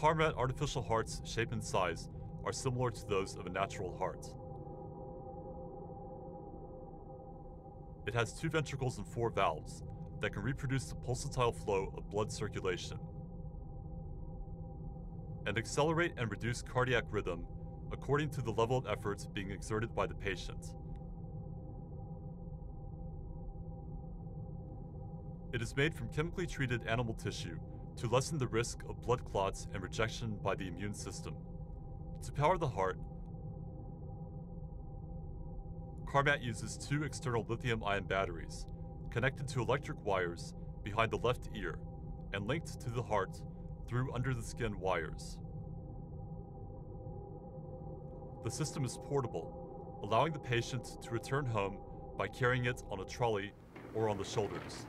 Carmat artificial heart's shape and size are similar to those of a natural heart. It has two ventricles and four valves that can reproduce the pulsatile flow of blood circulation and accelerate and reduce cardiac rhythm according to the level of effort being exerted by the patient. It is made from chemically treated animal tissue to lessen the risk of blood clots and rejection by the immune system. To power the heart, Carmat uses two external lithium ion batteries connected to electric wires behind the left ear and linked to the heart through under the skin wires. The system is portable, allowing the patient to return home by carrying it on a trolley or on the shoulders.